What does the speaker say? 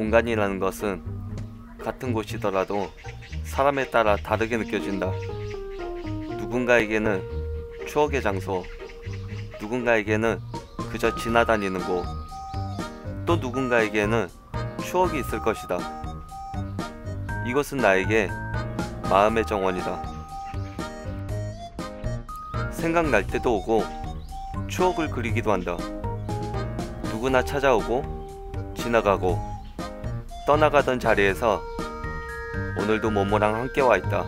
공간이라는 것은 같은 곳이더라도 사람에 따라 다르게 느껴진다. 누군가에게는 추억의 장소, 누군가에게는 그저 지나다니는 곳, 또 누군가에게는 추억이 있을 것이다. 이것은 나에게 마음의 정원이다. 생각날 때도 오고 추억을 그리기도 한다. 누구나 찾아오고 지나가고 떠나가던 자리에서 오늘도 모모랑 함께 와 있다.